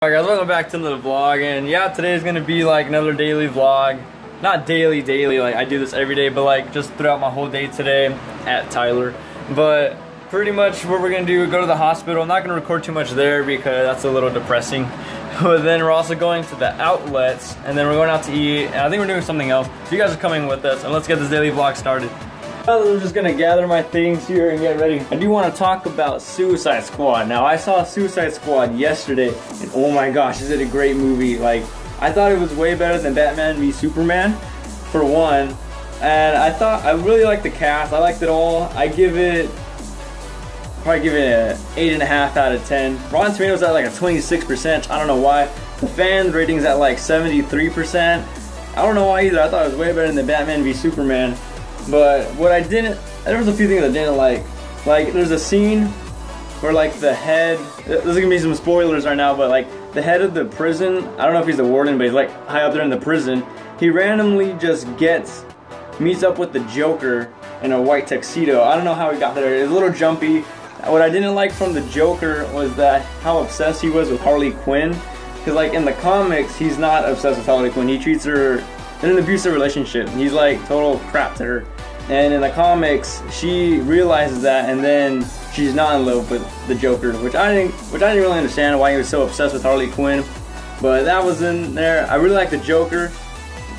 Alright guys, welcome back to the vlog, and yeah, today's gonna be like another daily vlog. Not daily, daily, like I do this every day, but like just throughout my whole day today at Tyler. But pretty much what we're gonna do, go to the hospital. I'm not gonna record too much there because that's a little depressing. But then we're also going to the outlets, and then we're going out to eat, and I think we're doing something else. So you guys are coming with us, and let's get this daily vlog started. I'm just gonna gather my things here and get ready. I do want to talk about Suicide Squad. Now, I saw Suicide Squad yesterday, and oh my gosh, is it a great movie. Like, I thought it was way better than Batman v Superman, for one. And I thought, I really liked the cast. I liked it all. I give it, probably give it an 8.5 out of 10. Rotten Tomatoes at like a 26%. I don't know why. The fan ratings at like 73%. I don't know why either. I thought it was way better than Batman v Superman. But what I didn't, there was a few things I didn't like. Like, there's a scene where like the head, there's gonna be some spoilers right now, but like the head of the prison, I don't know if he's the warden, but he's like high up there in the prison. He randomly just gets, meets up with the Joker in a white tuxedo. I don't know how he got there. It's a little jumpy. What I didn't like from the Joker was that how obsessed he was with Harley Quinn. Cause like in the comics, he's not obsessed with Harley Quinn. He treats her in an abusive relationship. He's like total crap to her. And in the comics, she realizes that, and then she's not in love with the Joker, which I didn't, which I didn't really understand why he was so obsessed with Harley Quinn. But that was in there. I really like the Joker.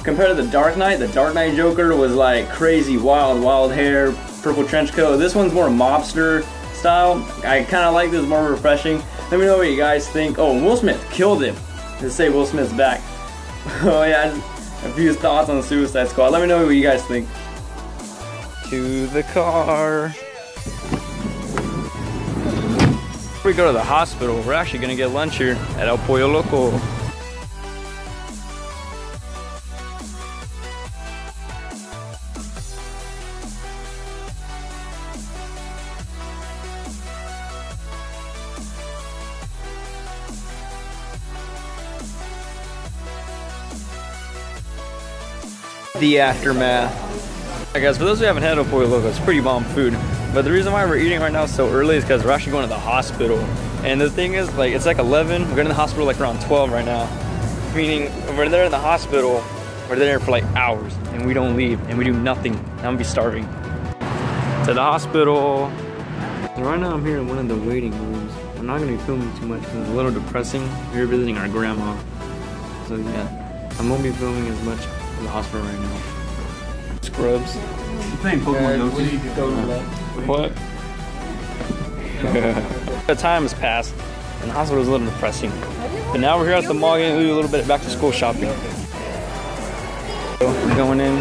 Compared to the Dark Knight, the Dark Knight Joker was like crazy, wild, wild hair, purple trench coat. This one's more mobster style. I kind of like this, more refreshing. Let me know what you guys think. Oh, Will Smith killed him. Let's say Will Smith's back. oh yeah, a few thoughts on the Suicide Squad. Let me know what you guys think to the car. We go to the hospital, we're actually gonna get lunch here at El Pollo Loco. The aftermath. Alright guys, for those who haven't had El Pollo Loco, it's pretty bomb food. But the reason why we're eating right now so early is because we're actually going to the hospital. And the thing is, like, it's like 11. We're going to the hospital like around 12 right now. Meaning, we're there in the hospital, we're there for like hours. And we don't leave. And we do nothing. I'm going to be starving. To the hospital. So right now I'm here in one of the waiting rooms. I'm not going to be filming too much because it's a little depressing. We're visiting our grandma. So yeah, I won't be filming as much in the hospital right now. Scrubs. You playing Pokemon Go What? the time has passed, and the hospital is a little depressing. But now we're here at the mall getting a little bit of back to school shopping. So we're going in.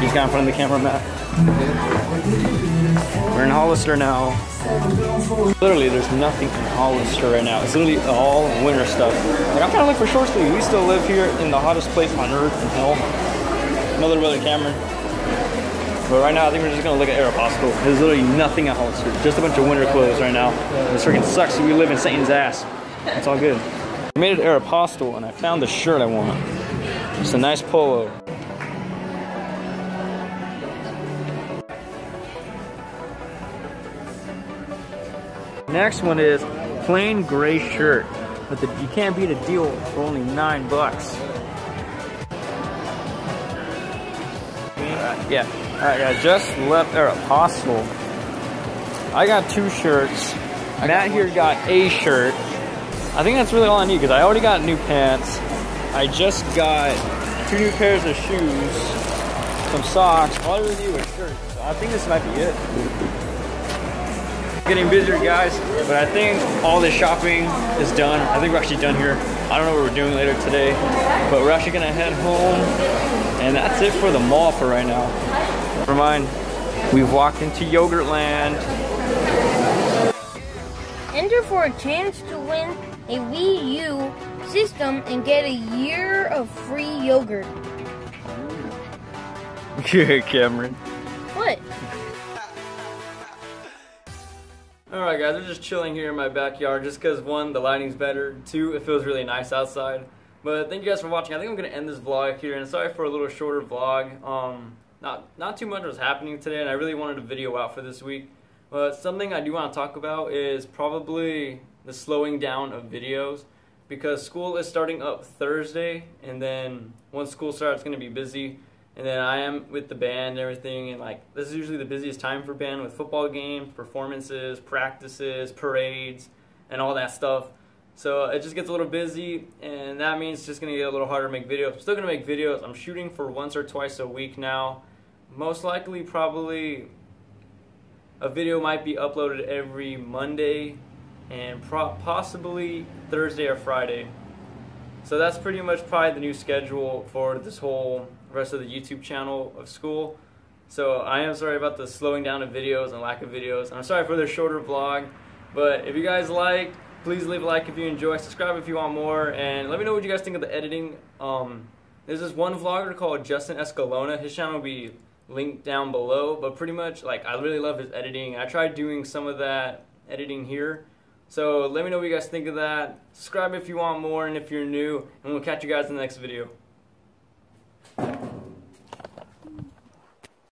He's got in front of the camera, Matt. We're in Hollister now. Literally, there's nothing in Hollister right now. It's literally all winter stuff. Like, I'm kind of looking for short sleeve. We still live here in the hottest place on earth in hell. Another brother Cameron. But right now, I think we're just gonna look at Aeropostale. There's literally nothing at Hollister. Just a bunch of winter clothes right now. This freaking sucks. We live in Satan's ass. It's all good. I made it to Aeropostale and I found the shirt I want. It's a nice polo. Next one is plain gray shirt. But the, you can't beat a deal for only nine bucks. Uh, yeah, Alright, I just left Aeropostale. I got two shirts. I Matt got here got a shirt. I think that's really all I need because I already got new pants. I just got two new pairs of shoes, some socks. All I really need was shirts. So I think this might be it. Getting busier, guys, but I think all this shopping is done. I think we're actually done here. I don't know what we're doing later today, but we're actually gonna head home, and that's it for the mall for right now. Never mind. We've walked into Yogurtland. Enter for a chance to win a Wii U system and get a year of free yogurt. Good, Cameron. Alright guys, we're just chilling here in my backyard just because one, the lighting's better, two, it feels really nice outside. But thank you guys for watching. I think I'm going to end this vlog here, and sorry for a little shorter vlog. Um, not, not too much was happening today, and I really wanted a video out for this week. But something I do want to talk about is probably the slowing down of videos because school is starting up Thursday, and then once school starts, it's going to be busy. And then I am with the band and everything, and like this is usually the busiest time for band with football games, performances, practices, parades, and all that stuff. So it just gets a little busy, and that means it's just gonna get a little harder to make videos. I'm still gonna make videos. I'm shooting for once or twice a week now. Most likely, probably a video might be uploaded every Monday and possibly Thursday or Friday. So that's pretty much probably the new schedule for this whole rest of the YouTube channel of school. So I am sorry about the slowing down of videos and lack of videos. I'm sorry for the shorter vlog. But if you guys like, please leave a like if you enjoy. Subscribe if you want more. And let me know what you guys think of the editing. Um, there's this one vlogger called Justin Escalona. His channel will be linked down below. But pretty much, like, I really love his editing. I tried doing some of that editing here. So let me know what you guys think of that. Subscribe if you want more and if you're new. And we'll catch you guys in the next video.